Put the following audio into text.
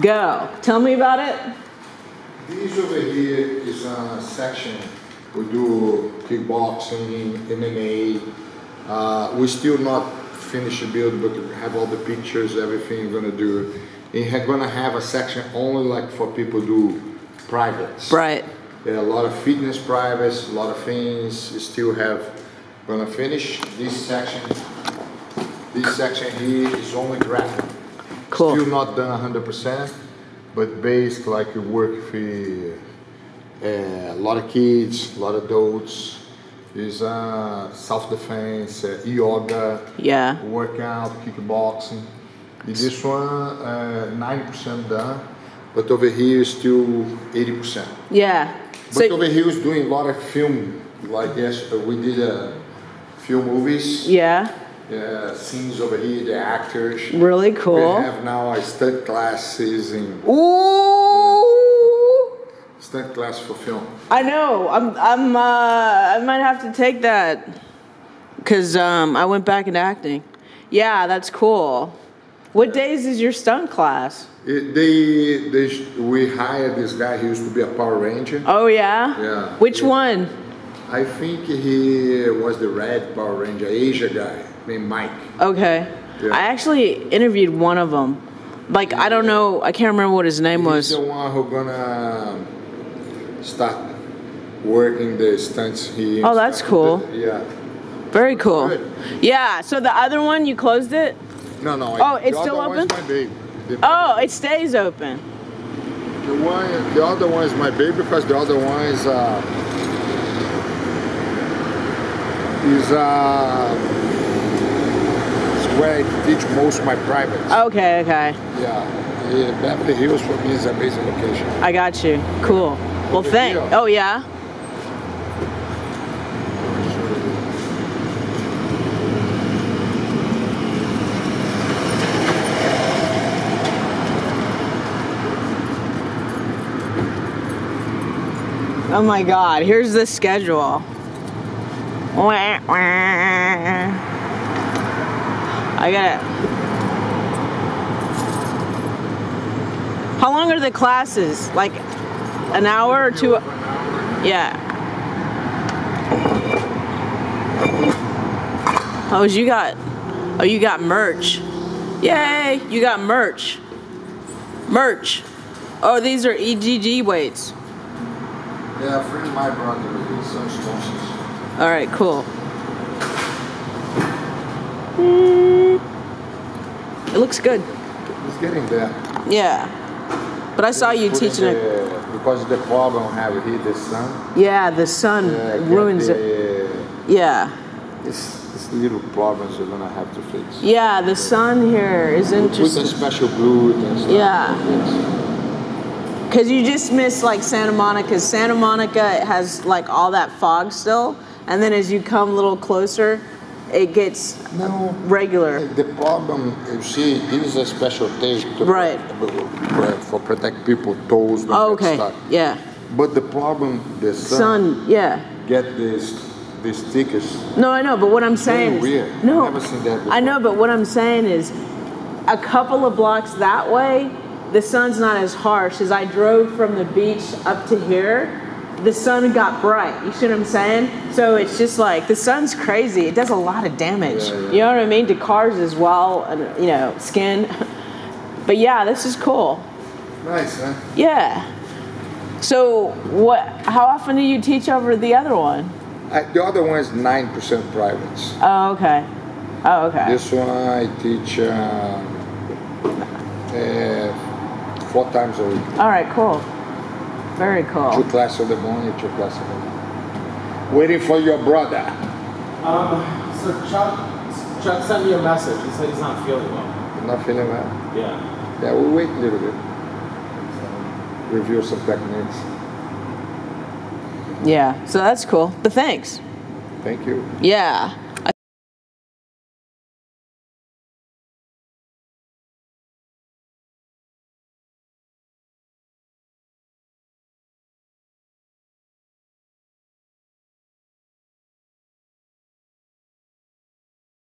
Go. Tell me about it. This over here is a section we do kickboxing, MMA. Uh, we still not finished the build, but we have all the pictures, everything we're gonna do. And we're gonna have a section only like for people do privates. Right. Yeah, a lot of fitness privates, a lot of things. We still have, gonna finish this section. This section here is only graphic. Cool. Still not done hundred percent, but based like you work for uh, a lot of kids, a lot of adults. Is uh, self-defense, uh, yoga, Yeah. workout, kickboxing. This one, uh, ninety percent done, but over here is still eighty percent. Yeah. But So over here is doing a lot of film, like yes, uh, we did a few movies. yeah. Yeah, scenes over here, the actors. Really cool. We have now a stunt classes in Ooh. stunt class for film. I know. I'm. I'm. Uh, I might have to take that because um, I went back into acting. Yeah, that's cool. What days is your stunt class? It, they, they, we hired this guy. He used to be a Power Ranger. Oh yeah. Yeah. Which one? I think he was the Red Power Ranger, Asia guy named Mike. Okay. Yeah. I actually interviewed one of them. Like I don't know. I can't remember what his name He's was. the one who gonna start working the stunts here. Oh, that's cool. Yeah. Very cool. Good. Yeah. So the other one, you closed it. No, no. Oh, the it's still open? The, Oh, it stays open. the one, the other one is my baby because the other one is uh, is uh, where I teach most of my private. Okay. Okay. Yeah. yeah. Beverly Hills for me is a amazing location. I got you. Cool. Well, thank. Oh yeah. Oh my God! Here's the schedule. Wah, wah. I got it. How long are the classes? Like an hour or two? Yeah. Oh, you got. Oh, you got merch. Yay! You got merch. Merch. Oh, these are EGG weights. Yeah, a friend of my brother is some sponsors. All right, cool. Mm. It looks good. It's getting there. Yeah. But I saw you teaching it. the- Because the problem I have here, the sun. Yeah, the sun uh, get ruins it. Yeah. It's, it's little problems you're gonna have to fix. Yeah, the sun here is Put With the special glue and stuff. Yeah. Because you just miss like Santa Monica. Santa Monica has like all that fog still. And then as you come a little closer, it gets No. regular. The problem, you see, this is a special tape to Right. for, protect people toes Oh, okay. Yeah. But the problem, the sun, Sun, yeah. get this these stickers. No, I know, but what I'm saying is weird. no. Never seen that I know, but what I'm saying is, a couple of blocks that way, the sun's not as harsh. As I drove from the beach up to here, the sun got bright. You see what I'm saying? So it's just like the sun's crazy. It does a lot of damage. Yeah, yeah. You know what I mean to cars as well, and you know skin. But yeah, this is cool. Nice, huh? Yeah. So what? How often do you teach over the other one? I, the other one is nine percent privates. Oh, okay. Oh, okay. This one I teach uh, uh, four times a week. All right, cool. Very cool. Two classes of the morning, two classes of the morning. Waiting for your brother. Um, so Chuck, Chuck sent me a message. He said he's not feeling well. You're not feeling well? Yeah. Yeah, we'll wait a little bit. Review some techniques. Yeah, so that's cool. But thanks. Thank you. Yeah.